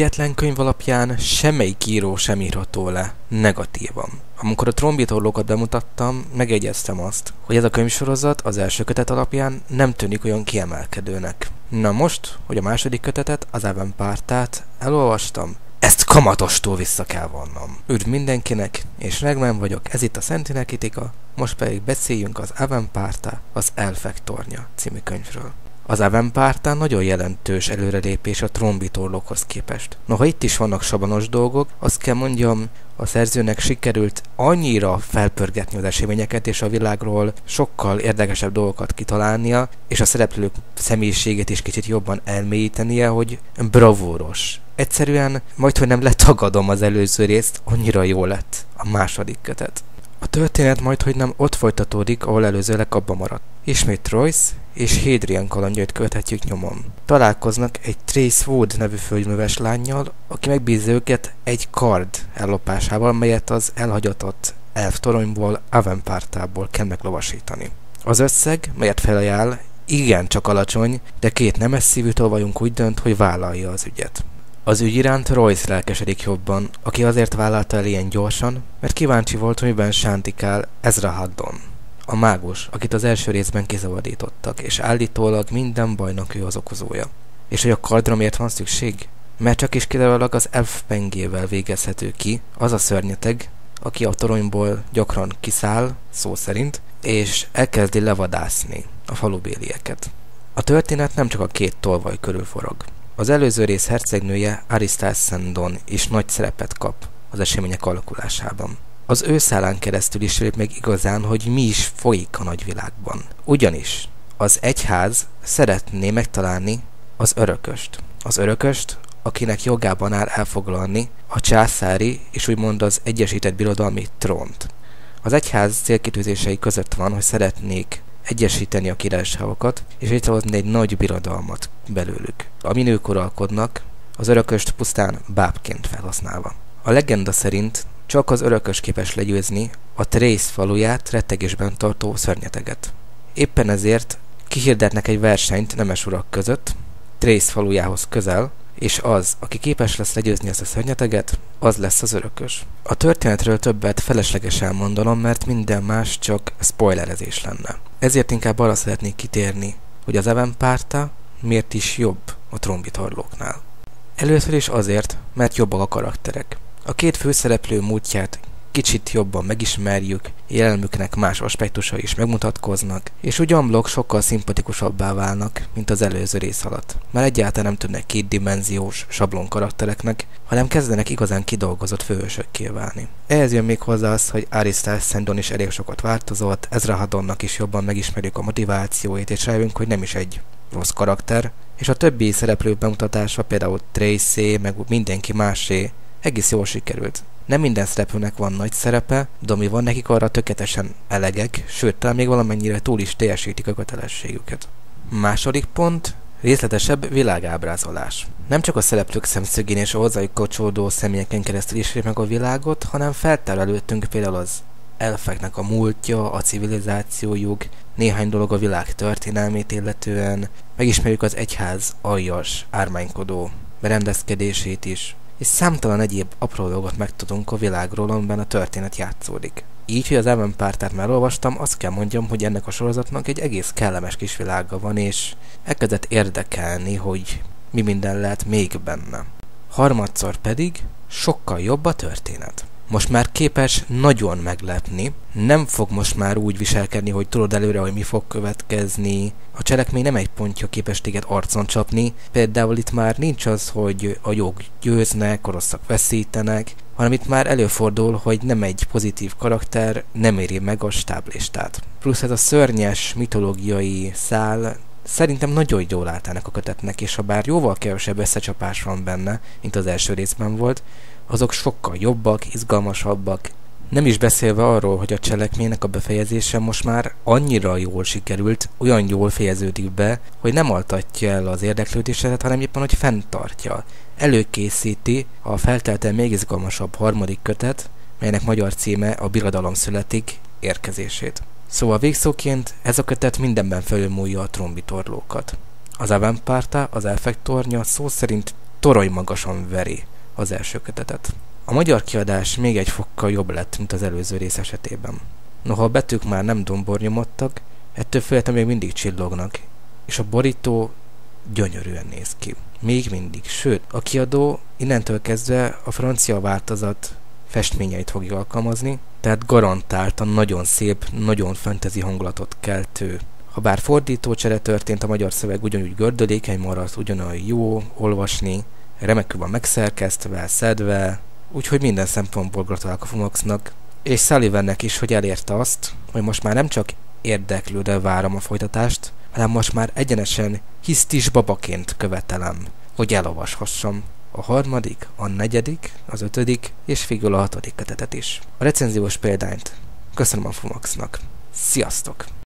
egyetlen könyv alapján semmelyik író sem írható le negatívan. Amikor a trombitorlókat bemutattam, megegyeztem azt, hogy ez a könyvsorozat az első kötet alapján nem tűnik olyan kiemelkedőnek. Na most, hogy a második kötetet, az Even pártát elolvastam, ezt kamatostól vissza kell vonnom. Üdv mindenkinek, és Regmen vagyok, ez itt a Sentinel Kritika, most pedig beszéljünk az Even Párta, az Elfektornya című könyvről. Az Avempártán nagyon jelentős előrelépés a trombitorlókhoz képest. Noha itt is vannak sabanos dolgok, azt kell mondjam, a szerzőnek sikerült annyira felpörgetni az eseményeket és a világról sokkal érdekesebb dolgokat kitalálnia, és a szereplők személyiségét is kicsit jobban elmélyítenie, hogy bravúros. Egyszerűen majd, hogy nem letagadom az előző részt, annyira jó lett a második kötet. A történet majd, hogy nem ott folytatódik, ahol előzőleg abba maradt. Ismét Royce és Hadrian kalandjait követhetjük nyomon. Találkoznak egy Trace Wood nevű földműves lányjal, aki megbízza őket egy kard ellopásával, melyet az elhagyatott elf toronyból, Avenpártából kell meglovasítani. Az összeg, melyet felajánl, igen csak alacsony, de két nemes szívű tolvajunk úgy dönt, hogy vállalja az ügyet. Az ügy iránt Royce lelkesedik jobban, aki azért vállalta el ilyen gyorsan, mert kíváncsi volt, hogy miben sántikál Ezra Haddon. A mágus, akit az első részben kizavadítottak, és állítólag minden bajnak ő az okozója. És hogy a kardra miért van szükség? Mert csak is kizárólag az elf pengével végezhető ki, az a szörnyeteg, aki a toronyból gyakran kiszáll, szó szerint, és elkezdi levadászni a falubélieket. A történet nem csak a két tolvaj körül forog. Az előző rész hercegnője Aristasendon is nagy szerepet kap az események alakulásában. Az ő szállán keresztül is lép meg igazán, hogy mi is folyik a nagyvilágban. Ugyanis az egyház szeretné megtalálni az örököst. Az örököst, akinek jogában áll elfoglalni a császári és úgymond az Egyesített Birodalmi trónt. Az egyház célkitűzései között van, hogy szeretnék egyesíteni a királyságokat, és létrehozni egy nagy birodalmat belőlük. A minők uralkodnak, az örököst pusztán bábként felhasználva. A legenda szerint csak az örökös képes legyőzni a Trace faluját rettegésben tartó szörnyeteget. Éppen ezért kihirdetnek egy versenyt nemes urak között, Trace falujához közel, és az, aki képes lesz legyőzni ezt a szörnyeteget, az lesz az örökös. A történetről többet felesleges elmondanom, mert minden más csak spoilerezés lenne. Ezért inkább arra szeretnék kitérni, hogy az Even párta miért is jobb a trombitorlóknál. Először is azért, mert jobbak a karakterek. A két főszereplő múltját kicsit jobban megismerjük, jellemüknek más aspektusai is megmutatkoznak, és úgy amblok sokkal szimpatikusabbá válnak, mint az előző rész alatt. Már egyáltalán nem tűnnek kétdimenziós sablon karaktereknek, hanem kezdenek igazán kidolgozott főhősökké válni. Ehhez jön még hozzá az, hogy Aristal Sandon is elég sokat változott, Ezra Haddonnak is jobban megismerjük a motivációit, és rájövünk, hogy nem is egy rossz karakter, és a többi szereplő bemutatása, például Tracy, meg mindenki másé, egész jól sikerült. Nem minden szereplőnek van nagy szerepe, de ami van nekik arra tökéletesen elegek, sőt, talán még valamennyire túl is teljesítik a kötelességüket. Második pont, részletesebb világábrázolás. Nem csak a szereplők szemszögén és a hozzájuk kapcsolódó személyeken keresztül ismerik meg a világot, hanem feltár előttünk például az elfeknek a múltja, a civilizációjuk, néhány dolog a világ történelmét illetően, megismerjük az egyház aljas, ármánykodó berendezkedését is, és számtalan egyéb apró dolgot megtudunk a világról, amiben a történet játszódik. Így, hogy az pártát már olvastam, azt kell mondjam, hogy ennek a sorozatnak egy egész kellemes kis világa van, és elkezdett érdekelni, hogy mi minden lehet még benne. Harmadszor pedig sokkal jobb a történet most már képes nagyon meglepni, nem fog most már úgy viselkedni, hogy tudod előre, hogy mi fog következni. A cselekmény nem egy pontja képes téged arcon csapni, például itt már nincs az, hogy a jog győznek, a rosszak veszítenek, hanem itt már előfordul, hogy nem egy pozitív karakter nem éri meg a stáblistát. Plusz ez a szörnyes mitológiai szál szerintem nagyon jól állt ennek a kötetnek, és ha bár jóval kevesebb összecsapás van benne, mint az első részben volt, azok sokkal jobbak, izgalmasabbak, nem is beszélve arról, hogy a cselekménynek a befejezése most már annyira jól sikerült, olyan jól fejeződik be, hogy nem altatja el az érdeklődésedet, hanem éppen, hogy fenntartja. Előkészíti a feltelten még izgalmasabb harmadik kötet, melynek magyar címe a Birodalom születik érkezését. Szóval végszóként ez a kötet mindenben felülmúlja a trombitorlókat. Az Avempárta, az elfektornya szó szerint torony magasan veri az első kötetet. A magyar kiadás még egy fokkal jobb lett, mint az előző rész esetében. Noha a betűk már nem dombornyomottak, ettől függetlenül még mindig csillognak, és a borító gyönyörűen néz ki. Még mindig. Sőt, a kiadó innentől kezdve a francia változat festményeit fogja alkalmazni, tehát garantáltan nagyon szép, nagyon fantasy hangulatot keltő. Ha bár fordítócsere történt, a magyar szöveg ugyanúgy gördülékeny maradt, ugyanolyan jó olvasni, remekül van megszerkesztve, szedve, úgyhogy minden szempontból gratulálok a Fumaxnak, és Sullivannek is, hogy elérte azt, hogy most már nem csak érdeklődve várom a folytatást, hanem most már egyenesen hisztis babaként követelem, hogy elolvashassam a harmadik, a negyedik, az ötödik és végül a hatodik kötetet is. A recenziós példányt köszönöm a Fumaxnak. Sziasztok!